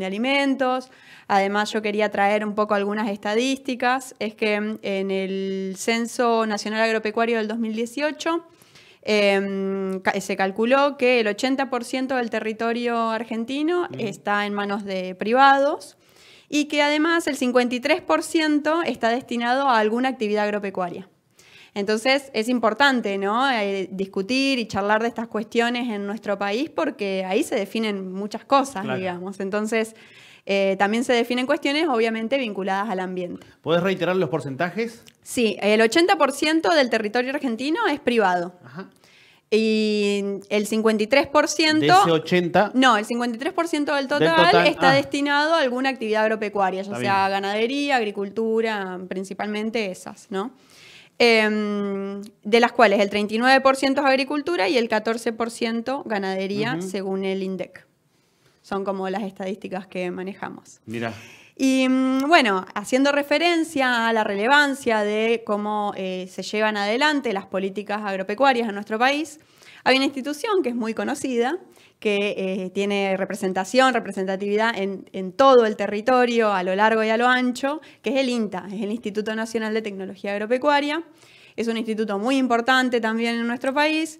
de alimentos. Además, yo quería traer un poco algunas estadísticas. Es que en el Censo Nacional Agropecuario del 2018 em, se calculó que el 80% del territorio argentino está en manos de privados y que además el 53% está destinado a alguna actividad agropecuaria. Entonces es importante ¿no? Eh, discutir y charlar de estas cuestiones en nuestro país porque ahí se definen muchas cosas, digamos. Entonces eh, también se definen cuestiones obviamente vinculadas al ambiente. ¿Puedes reiterar los porcentajes? Sí, el 80% del territorio argentino es privado. Ajá. Y el 53%... De ese 80... No, el 53% del total, está ah. destinado a alguna actividad agropecuaria, ya sea ganadería, agricultura, principalmente esas, ¿no? Em, de las cuales el 39% es agricultura y el 14% ganadería, según el INDEC. Son como las estadísticas que manejamos. Mira. Y mm, bueno, haciendo referencia a la relevancia de cómo eh, se llevan adelante las políticas agropecuarias en nuestro país, hay una institución que es muy conocida, que eh, tiene representación, representatividad en, en, todo el territorio, a lo largo y a lo ancho, que es el INTA, es el Instituto Nacional de Tecnología Agropecuaria. Es un instituto muy importante también en nuestro país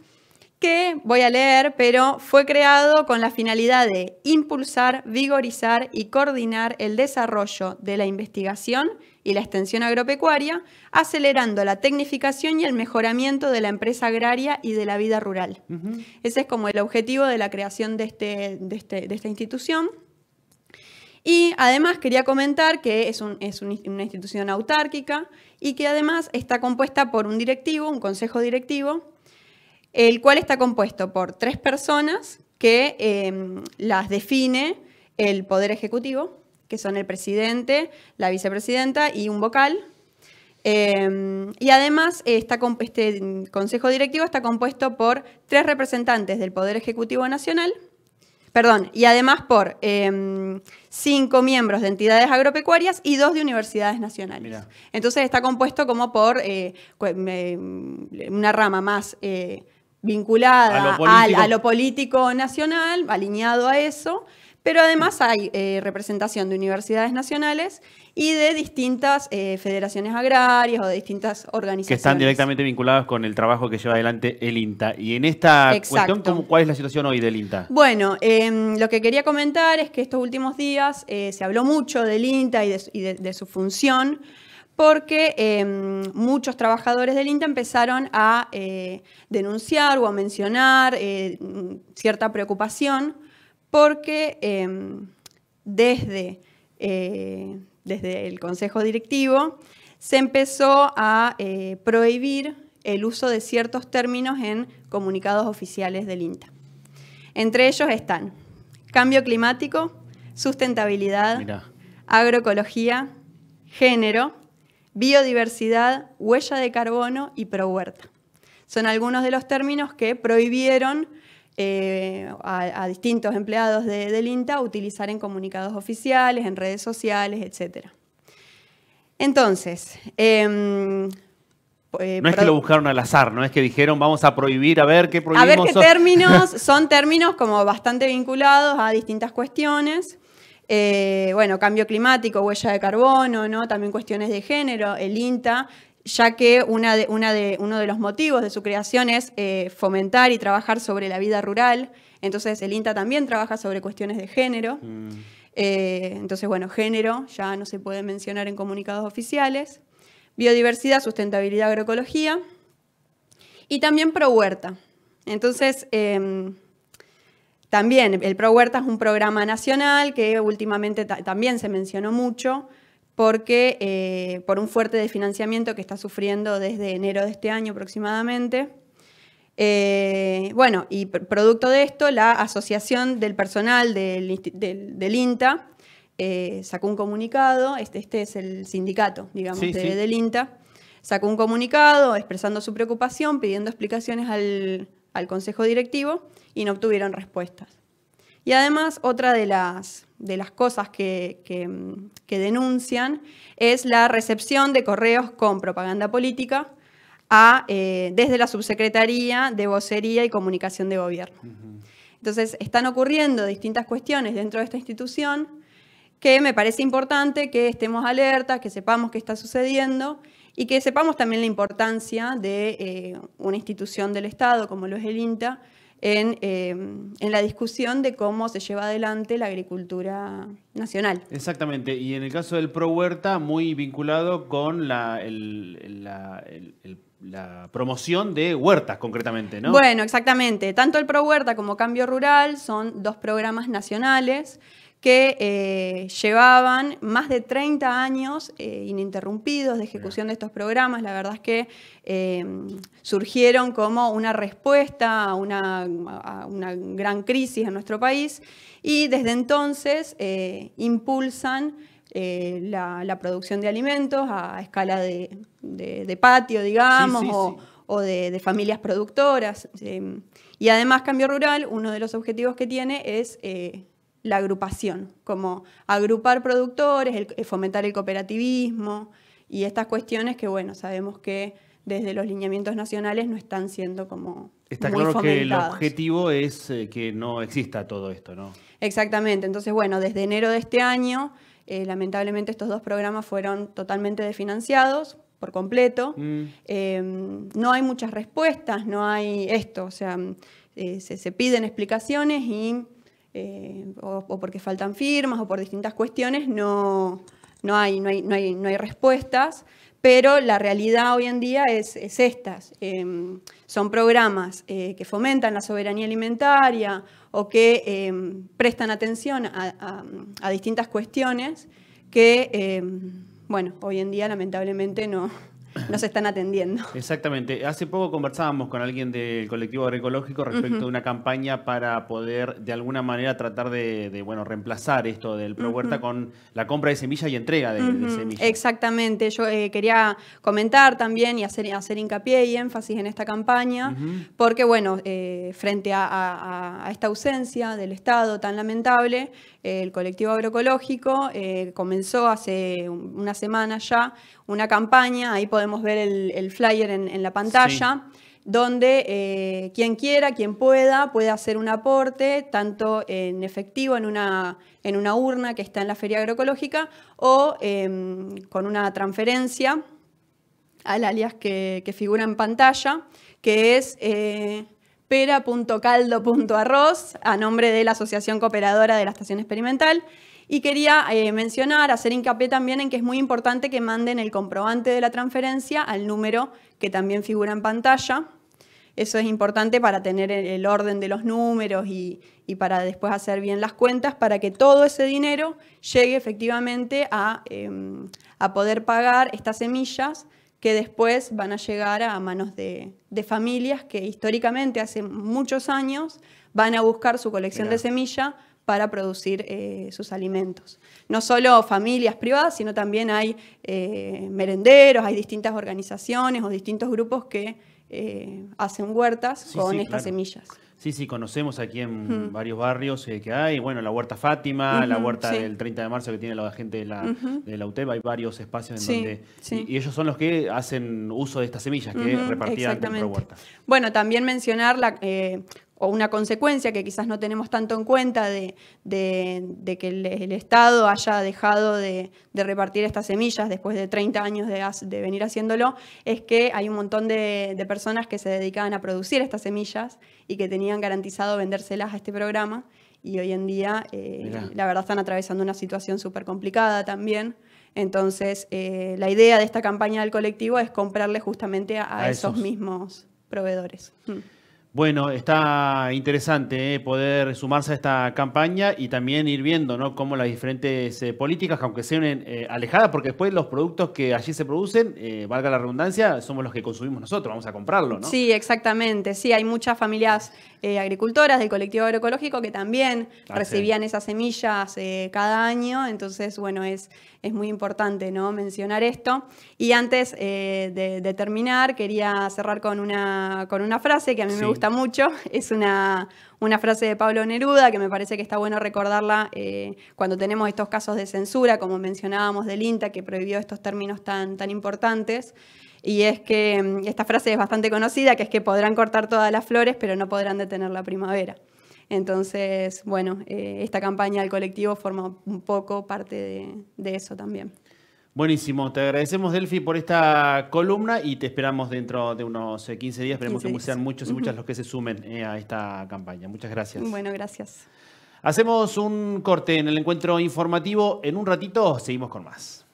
que voy a leer, pero fue creado con la finalidad de impulsar, vigorizar y coordinar el desarrollo de la investigación y la extensión agropecuaria, acelerando la tecnificación y el mejoramiento de la empresa agraria y de la vida rural. Ese es como el objetivo de la creación de, este, este, de, esta institución. Y además quería comentar que es, es una institución autárquica y que además está compuesta por un directivo, un consejo directivo, el cual está compuesto por tres personas que em, las define el Poder Ejecutivo, que son el presidente, la vicepresidenta y un vocal. Em, y además, este Consejo Directivo está compuesto por tres representantes del Poder Ejecutivo Nacional, perdón, y además por em, cinco miembros de entidades agropecuarias y dos de universidades nacionales. Entonces está compuesto como por eh, una rama más eh, vinculada a lo, político nacional, alineado a eso, pero además hay eh, representación de universidades nacionales y de distintas eh, federaciones agrarias o de distintas organizaciones. Que están directamente vinculadas con el trabajo que lleva adelante el INTA. Y en esta cuestión, ¿cuál es la situación hoy del INTA? Bueno, em, lo que quería comentar es que estos últimos días eh, se habló mucho del INTA y de su función porque em, muchos trabajadores del INTA empezaron a eh, denunciar o a mencionar eh, cierta preocupación porque em, desde, eh, desde el Consejo Directivo se empezó a prohibir el uso de ciertos términos en comunicados oficiales del INTA. Entre ellos están cambio climático, sustentabilidad, agroecología, género, biodiversidad, huella de carbono y prohuerta. Son algunos de los términos que prohibieron eh, a, distintos empleados de, del INTA utilizar en comunicados oficiales, en redes sociales, etc. Entonces, em, eh, no es que lo buscaron al azar, no es que dijeron vamos a prohibir, a ver qué prohibimos. A ver qué términos, son términos como bastante vinculados a distintas cuestiones. Eh, bueno, cambio climático, huella de carbono, ¿no? También cuestiones de género, el INTA, ya que una de, una de, uno de los motivos de su creación es eh, fomentar y trabajar sobre la vida rural. Entonces el INTA también trabaja sobre cuestiones de género. Mm. Eh, entonces, bueno, género ya no se puede mencionar en comunicados oficiales. Biodiversidad, sustentabilidad, agroecología. Y también pro huerta. Entonces, em, también el Pro Huerta es un programa nacional que últimamente también se mencionó mucho porque eh, por un fuerte desfinanciamiento que está sufriendo desde enero de este año aproximadamente. Eh, bueno, y producto de esto, la Asociación del Personal del, INTA eh, sacó un comunicado, este, este, es el sindicato, digamos, del INTA, sacó un comunicado expresando su preocupación, pidiendo explicaciones al, al Consejo Directivo y no obtuvieron respuestas. Y además, otra de las, de las cosas que, que, denuncian es la recepción de correos con propaganda política a, eh, desde la Subsecretaría de Vocería y Comunicación de Gobierno. Entonces, están ocurriendo distintas cuestiones dentro de esta institución que me parece importante que estemos alertas, que sepamos qué está sucediendo y que sepamos también la importancia de eh, una institución del Estado como lo es el INTA en, eh, en, la discusión de cómo se lleva adelante la agricultura nacional. Exactamente, y en el caso del Pro Huerta, muy vinculado con la, la promoción de huertas concretamente, ¿no? Bueno, exactamente. Tanto el Pro Huerta como Cambio Rural son dos programas nacionales que eh, llevaban más de 30 años eh, ininterrumpidos de ejecución de estos programas. La verdad es que eh, surgieron como una respuesta a una, gran crisis en nuestro país y desde entonces impulsan la, producción de alimentos a escala de, patio, digamos, o, de, de, familias productoras. y además Cambio Rural, uno de los objetivos que tiene es la agrupación, como agrupar productores, fomentar el cooperativismo y estas cuestiones que, bueno, sabemos que desde los lineamientos nacionales no están siendo como Está claro que el objetivo es eh, que no exista todo esto, ¿no? Exactamente. Entonces, bueno, desde enero de este año, eh, lamentablemente estos dos programas fueron totalmente desfinanciados por completo. Mm. Em, no hay muchas respuestas, no hay esto, o sea, eh, se piden explicaciones y eh, o, porque faltan firmas o por distintas cuestiones, no, no, hay, no, hay, no, hay, no hay respuestas, pero la realidad hoy en día es, es estas. Em, son programas eh, que fomentan la soberanía alimentaria o que em, prestan atención a, a, distintas cuestiones que, em, bueno, hoy en día lamentablemente no, no se están atendiendo. Exactamente. Hace poco conversábamos con alguien del colectivo agroecológico respecto de una campaña para poder de alguna manera tratar de, bueno, reemplazar esto del Pro Huerta con la compra de semillas y entrega de, semillas. Exactamente. Yo eh, quería comentar también y hacer, hacer hincapié y énfasis en esta campaña, porque bueno, eh, frente a, esta ausencia del Estado tan lamentable, el colectivo agroecológico eh, comenzó hace una semana ya una campaña, ahí podemos ver el, flyer en, la pantalla, donde eh, quien quiera, quien pueda, puede hacer un aporte, tanto en efectivo en una, en una urna que está en la feria agroecológica o em, con una transferencia al alias que, figura en pantalla, que es... Eh, pera.caldo.arroz a nombre de la Asociación Cooperadora de la Estación Experimental. Y quería eh, mencionar, hacer hincapié también en que es muy importante que manden el comprobante de la transferencia al número que también figura en pantalla. Eso es importante para tener el orden de los números y, para después hacer bien las cuentas, para que todo ese dinero llegue efectivamente a, em, a poder pagar estas semillas que después van a llegar a manos de, familias que históricamente, hace muchos años, van a buscar su colección de semilla para producir eh, sus alimentos. No solo familias privadas, sino también hay eh, merenderos, hay distintas organizaciones o distintos grupos que eh, hacen huertas con estas semillas. Sí, sí, conocemos aquí en varios barrios que hay, bueno, la Huerta Fátima, la Huerta del 30 de marzo que tiene la gente de la, de la UTEP, hay varios espacios en donde... Y, ellos son los que hacen uso de estas semillas que repartían dentro de Huerta. Bueno, también mencionar la, o una consecuencia que quizás no tenemos tanto en cuenta de, que el, Estado haya dejado de, repartir estas semillas después de 30 años de, venir haciéndolo, es que hay un montón de, personas que se dedicaban a producir estas semillas y que tenían garantizado vendérselas a este programa y hoy en día eh, la verdad están atravesando una situación súper complicada también. Entonces, eh, la idea de esta campaña del colectivo es comprarle justamente a, esos. mismos proveedores. Mm. Bueno, está interesante eh, poder sumarse a esta campaña y también ir viendo ¿no? cómo las diferentes eh, políticas, aunque sean eh, alejadas, porque después los productos que allí se producen, valga la redundancia, somos los que consumimos nosotros, vamos a comprarlo, ¿no? Sí, exactamente. Sí, hay muchas familias agricultoras del colectivo agroecológico que también ah, recibían esas semillas cada año, entonces, bueno, es, es muy importante ¿no? mencionar esto. Y antes de, terminar, quería cerrar con una, con una frase que a mí me gusta mucho. Es una, una, frase de Pablo Neruda que me parece que está bueno recordarla eh, cuando tenemos estos casos de censura, como mencionábamos del INTA, que prohibió estos términos tan, tan importantes. Y es que mm, esta frase es bastante conocida, que es que podrán cortar todas las flores, pero no podrán detener la primavera. Entonces, bueno, eh, esta campaña del colectivo forma un poco parte de, eso también. Buenísimo, te agradecemos Delphi por esta columna y te esperamos dentro de unos 15 días. Esperemos que sean muchos y muchas los que se sumen a esta campaña. Muchas gracias. Bueno, gracias. Hacemos un corte en el encuentro informativo. En un ratito seguimos con más.